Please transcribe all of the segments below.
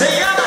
Venga, se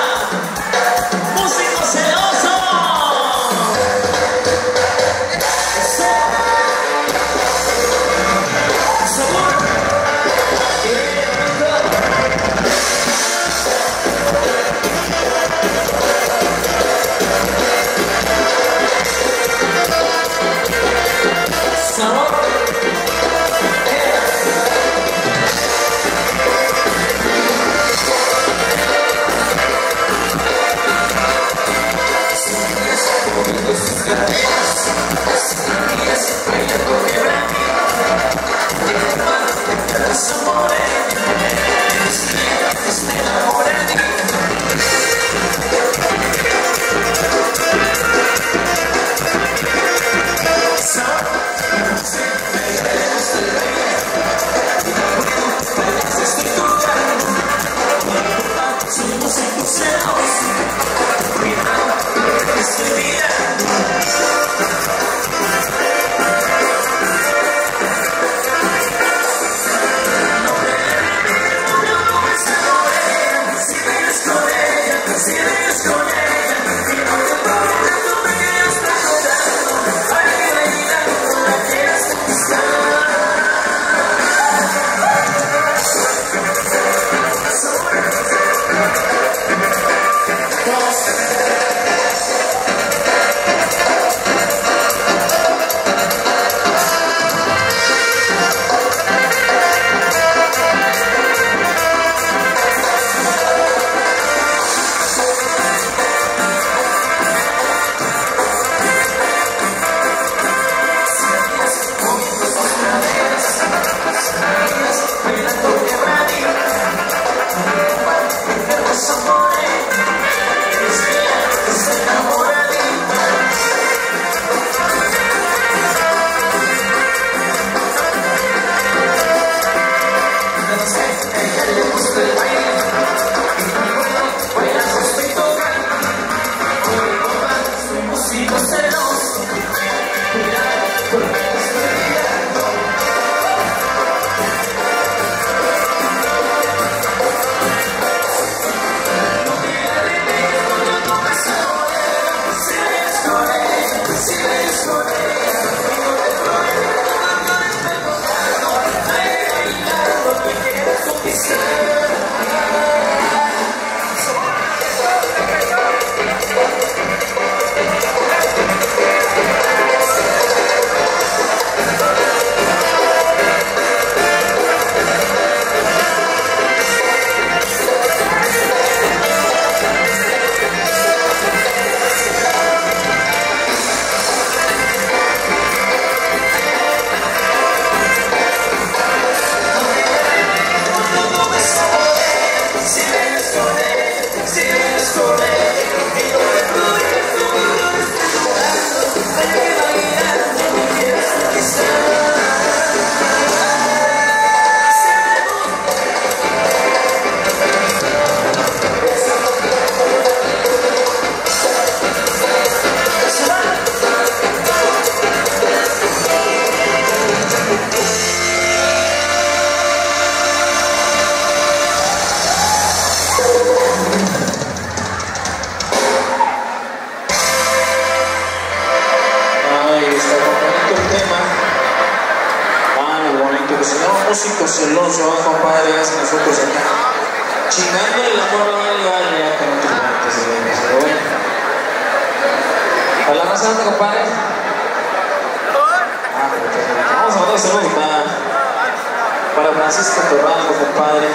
para Francisco Torralbo, compadre.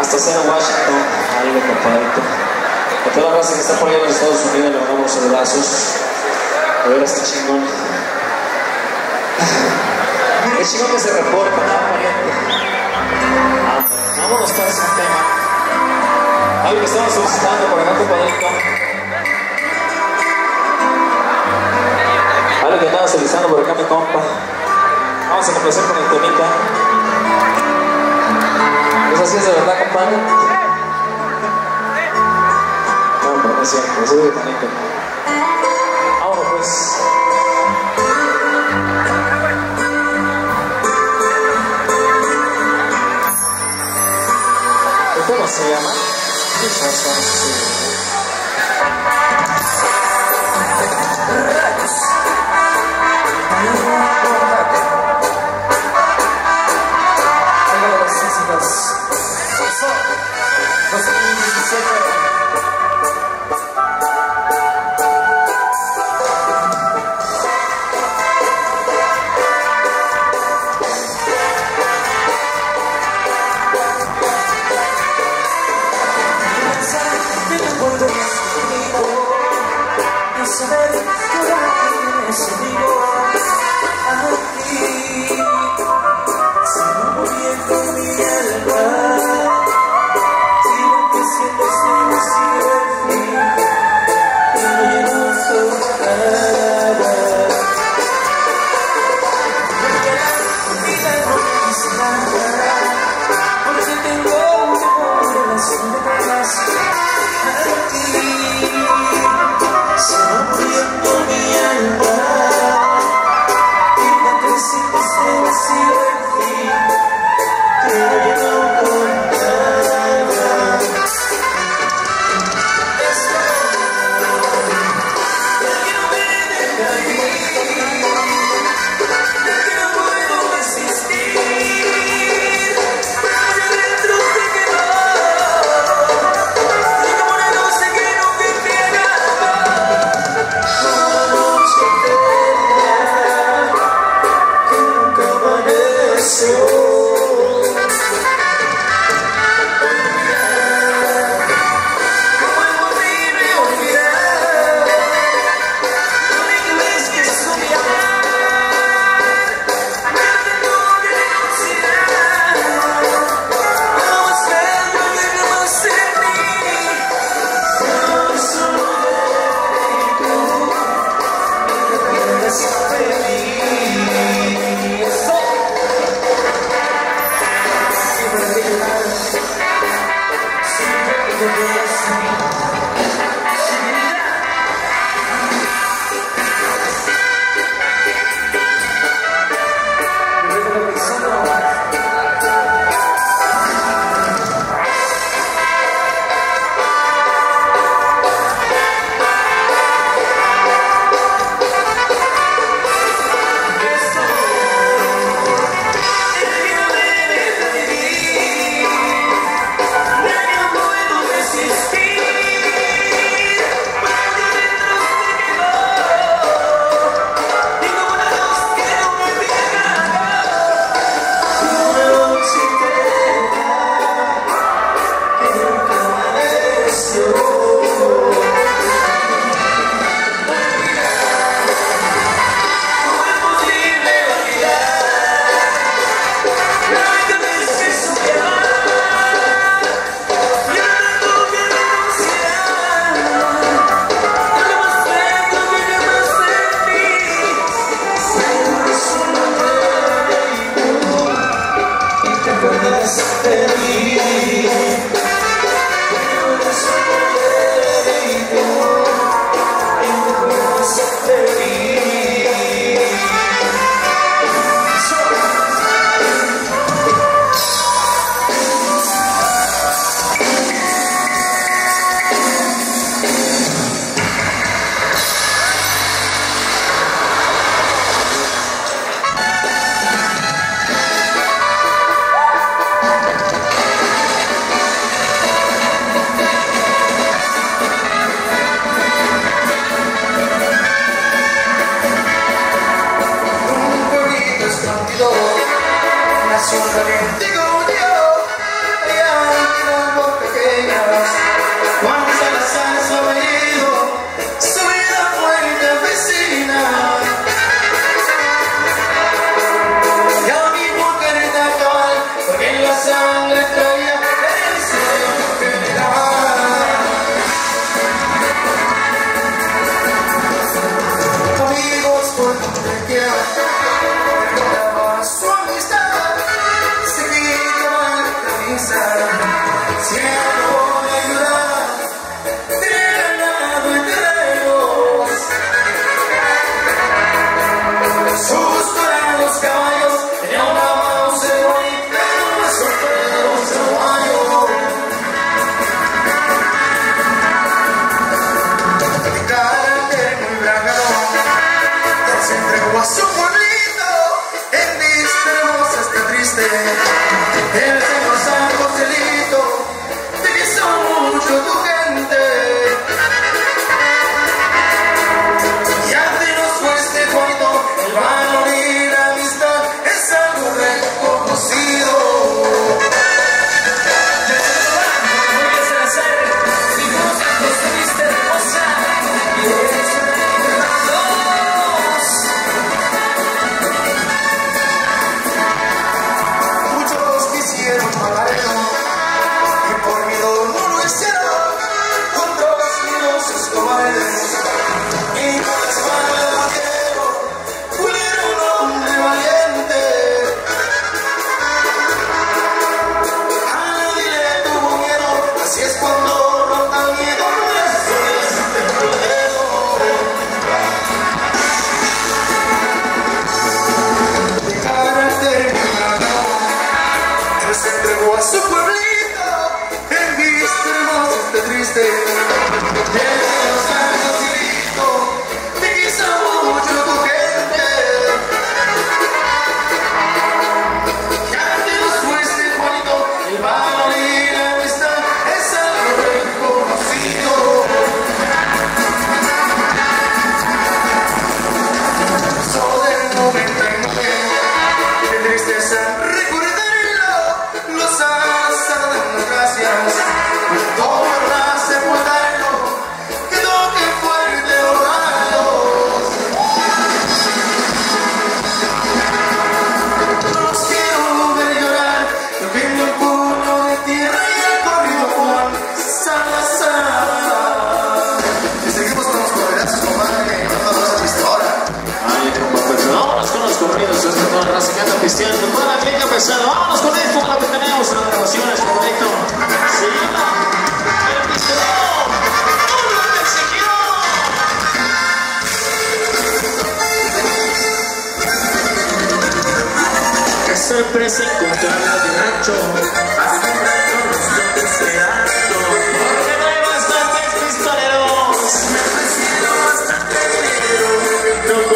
Hasta Cero Washington. Algo, compadrito. A toda la raza que está por allá en los Estados Unidos le mandamos saludazos. De veras, está chingón. Es chingón que se reporta, ¿no, pariente? Ah, vámonos para ese tema. Algo que estamos solicitando por acá, compadrito. Algo que andaba solicitando por acá mi compa. Vamos a complacer con el temita. ¿Es así es de verdad, compadre? No, pero no es cierto, eso es bonito. Vámonos pues. ¿Cómo se llama? Quizás no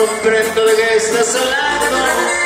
comprendo de qué estás hablando.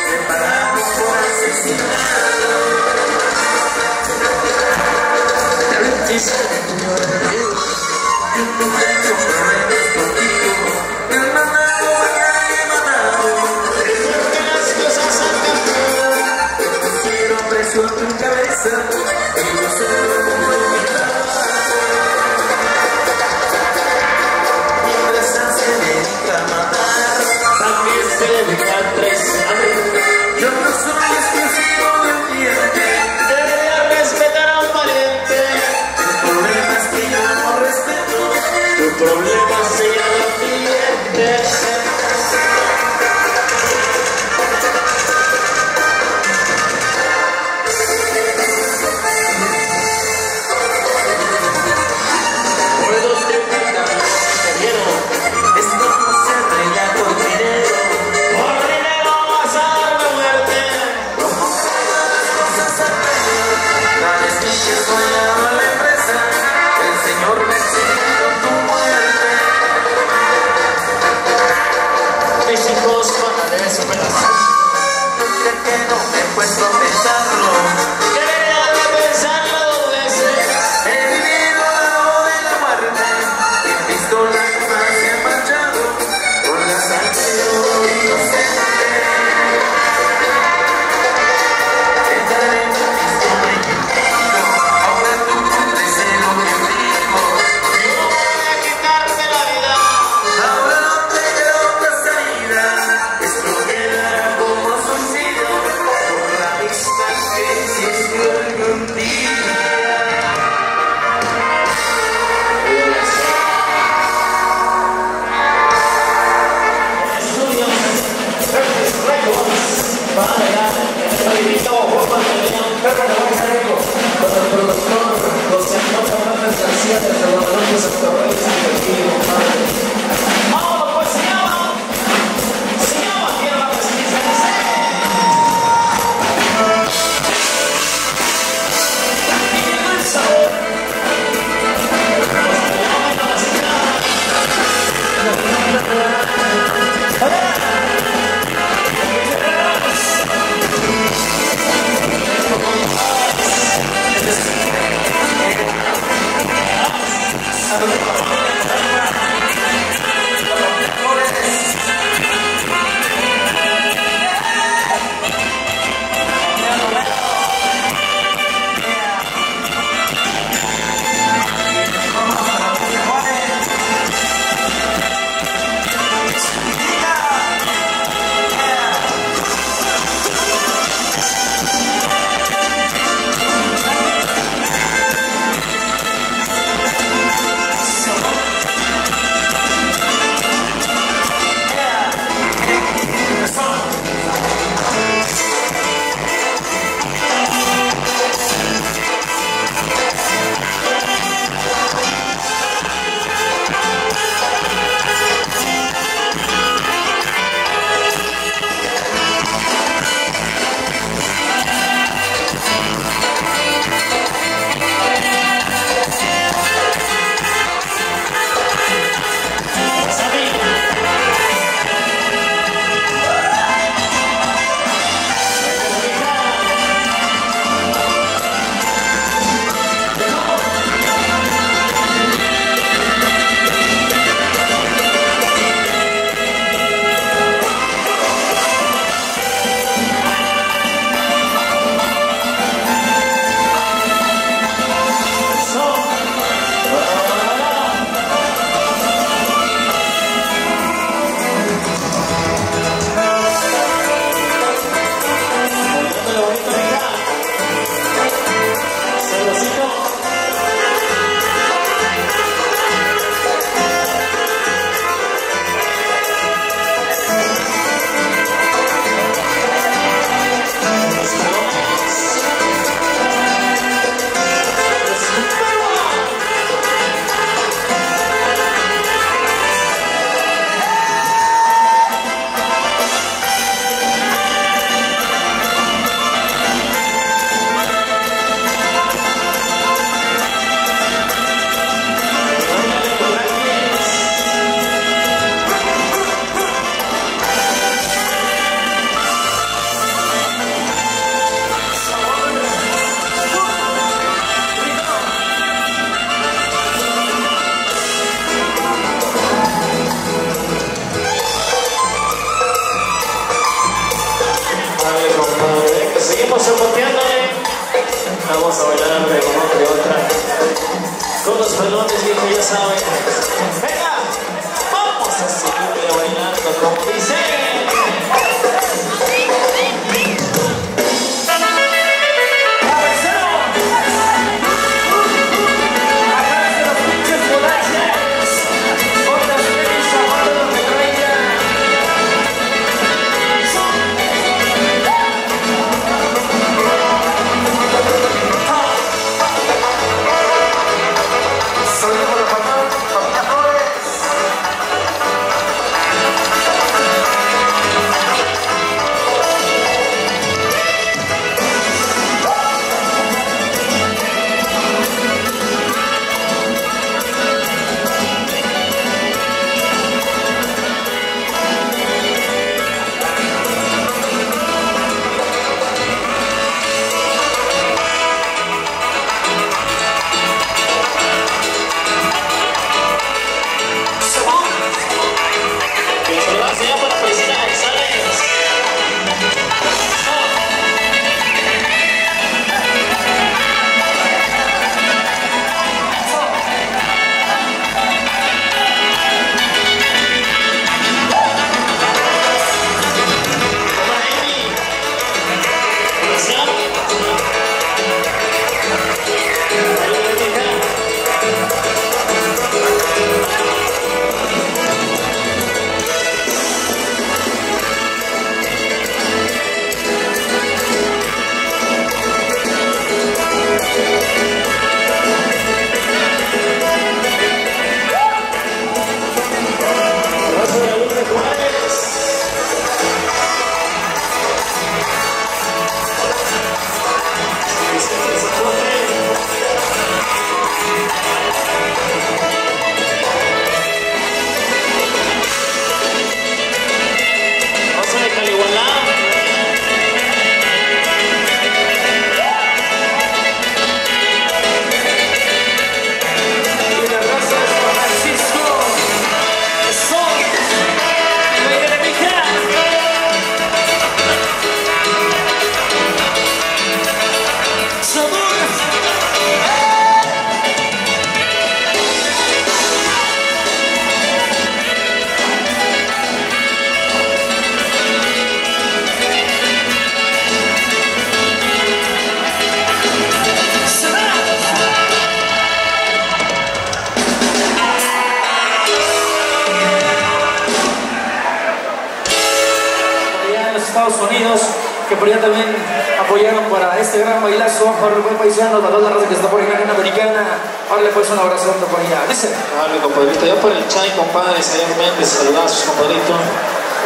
Órale pues un abrazo por allá. Dice, Dale, compadrito. Ya por el Chay, compadre, señor Méndez, saludazos, compadrito.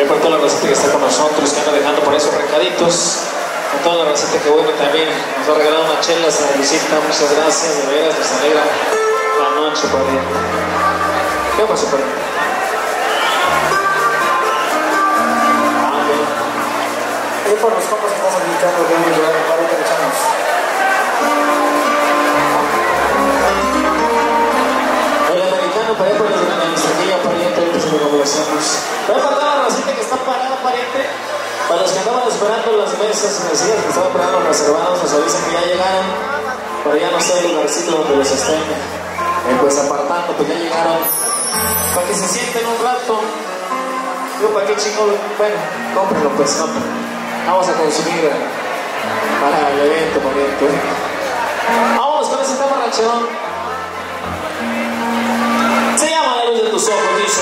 Y por toda la racita que está con nosotros, que anda dejando por esos recaditos. Con toda la racita que bueno también nos ha regalado una chela, se visita. Muchas gracias, de veras, nos alegra la noche, padre. ¿Qué pasó, padre? Ah, por los compas que estamos gritando, que vamos a llevar para ahorita le el administrativa, pariente, ahorita. Voy a mandar a la racita que está parada, pariente. Para los que andaban esperando las mesas mesías que estaban esperando reservados, nos avisan que ya llegaron. Pero ya no sé el lugarcito donde los estén eh, pues apartando, pues ya llegaron. Para que se sienten un rato. Digo, ¿para qué chingón? Bueno, cómprenlo pues, cómprenlo. Vamos a consumir eh, para el evento, pariente. Vámonos con ese tema rancherón. Se llama la luz de tus ojos, dice.